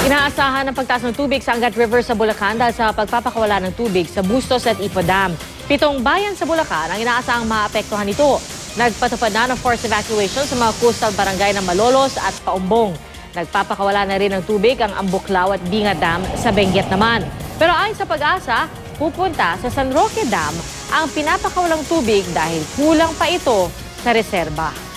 Inaasahan ang pagtaas ng tubig sa Angat River sa Bulacan dahil sa pagpapakawala ng tubig sa Bustos at Ipo Dam. Pitong bayan sa Bulacan ang inaasahang maapektuhan nito. Nagpatupad na ng forced evacuation sa mga coastal barangay ng Malolos at Paumbong. Nagpapakawala na rin ng tubig ang Ambuklaw at Binga Dam sa Benguet naman. Pero ayon sa pag-asa, pupunta sa San Roque Dam ang pinapakawalang tubig dahil kulang pa ito sa reserba.